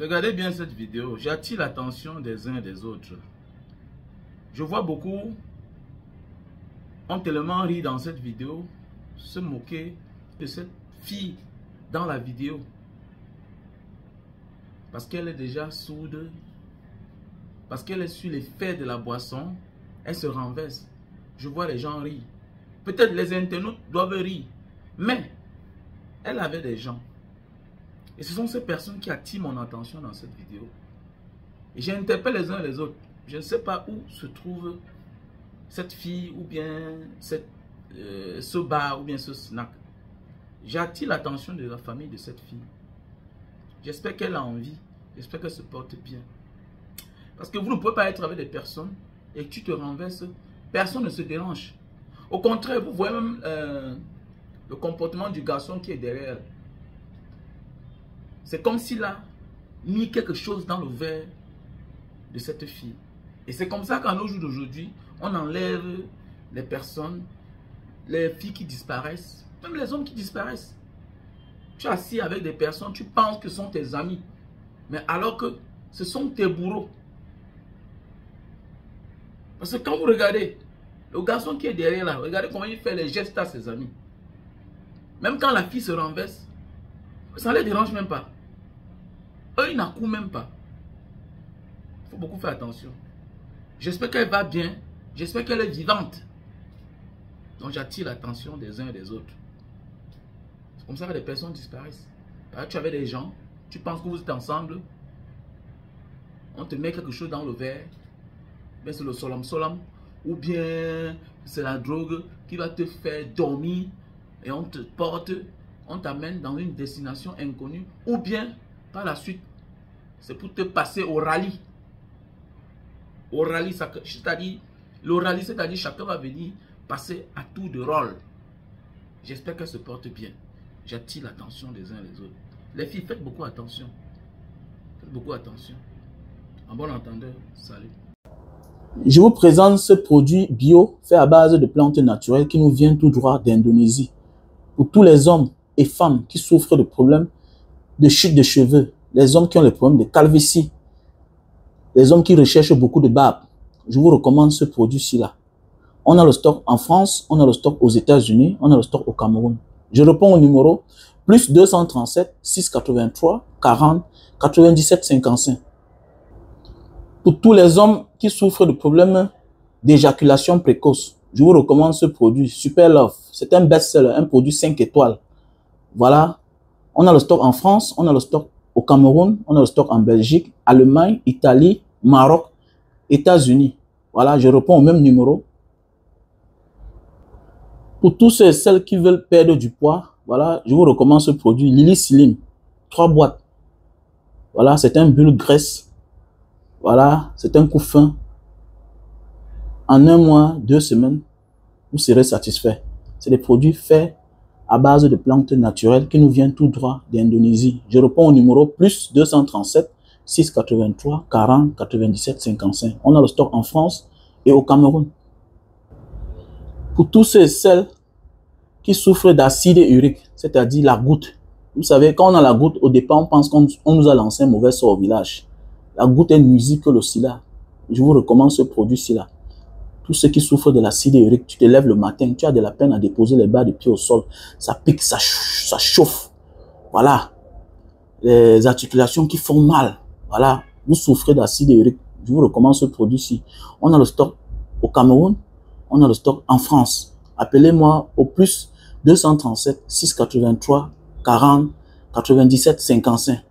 Regardez bien cette vidéo, j'attire l'attention des uns et des autres. Je vois beaucoup ont tellement ri dans cette vidéo, se moquer de cette fille dans la vidéo. Parce qu'elle est déjà sourde, parce qu'elle est sur l'effet de la boisson, elle se renverse. Je vois les gens rire. Peut-être les internautes doivent rire, mais elle avait des gens. Et ce sont ces personnes qui attirent mon attention dans cette vidéo. Et j'interpelle les uns les autres. Je ne sais pas où se trouve cette fille ou bien cette, euh, ce bar ou bien ce snack. J'attire l'attention de la famille de cette fille. J'espère qu'elle a envie. J'espère qu'elle se porte bien. Parce que vous ne pouvez pas être avec des personnes et tu te renverses. Personne ne se dérange. Au contraire, vous voyez même euh, le comportement du garçon qui est derrière. C'est comme s'il a mis quelque chose dans le verre de cette fille. Et c'est comme ça qu'à nos jours d'aujourd'hui, on enlève les personnes, les filles qui disparaissent, même les hommes qui disparaissent. Tu es assis avec des personnes, tu penses que ce sont tes amis, mais alors que ce sont tes bourreaux. Parce que quand vous regardez, le garçon qui est derrière là, regardez comment il fait les gestes à ses amis. Même quand la fille se renverse, ça ne les dérange même pas. Eux, ils n'accouent même pas. Il faut beaucoup faire attention. J'espère qu'elle va bien. J'espère qu'elle est vivante. Donc j'attire l'attention des uns et des autres. C'est comme ça que les personnes disparaissent. tu avais des gens, tu penses que vous êtes ensemble, on te met quelque chose dans le verre, bien c'est le solam solam, ou bien c'est la drogue qui va te faire dormir et on te porte, on t'amène dans une destination inconnue, ou bien par la suite, c'est pour te passer au rallye. Au rallye, c'est-à-dire, le rallye, c'est-à-dire chacun va venir passer à tour de rôle. J'espère qu'elle se porte bien. J'attire l'attention des uns et des autres. Les filles, faites beaucoup attention. Faites beaucoup attention. En bon entendeur, salut. Je vous présente ce produit bio fait à base de plantes naturelles qui nous vient tout droit d'Indonésie. Pour tous les hommes et femmes qui souffrent de problèmes de chute de cheveux, les hommes qui ont les problèmes de calvitie, les hommes qui recherchent beaucoup de barbe, je vous recommande ce produit-ci là. On a le stock en France, on a le stock aux États-Unis, on a le stock au Cameroun. Je réponds au numéro plus 237 683 40 97 55. Pour tous les hommes qui souffrent de problèmes d'éjaculation précoce, je vous recommande ce produit, Super Love. C'est un best-seller, un produit 5 étoiles. Voilà. On a le stock en France, on a le stock au Cameroun, on a le stock en Belgique, Allemagne, Italie, Maroc, États-Unis. Voilà, je réponds au même numéro. Pour tous ceux et celles qui veulent perdre du poids, voilà, je vous recommande ce produit, Lily Slim. Trois boîtes. Voilà, c'est un bulle graisse. Voilà, c'est un coup fin. En un mois, deux semaines, vous serez satisfait. C'est des produits faits à base de plantes naturelles qui nous viennent tout droit d'Indonésie. Je réponds au numéro plus 237 683 40 97 55. On a le stock en France et au Cameroun. Pour tous ceux et celles qui souffrent d'acide urique, c'est-à-dire la goutte. Vous savez, quand on a la goutte, au départ, on pense qu'on nous a lancé un mauvais sort au village. La goutte est nuisible que le sida. Je vous recommande ce produit-ci là. Tous ceux qui souffrent de l'acide urique, tu te lèves le matin, tu as de la peine à déposer les bas de pied au sol. Ça pique, ça, ça chauffe. Voilà. Les articulations qui font mal. Voilà, vous souffrez d'acide urique, je vous recommande ce produit-ci. On a le stock au Cameroun, on a le stock en France. Appelez-moi au plus 237 683 40 97 55.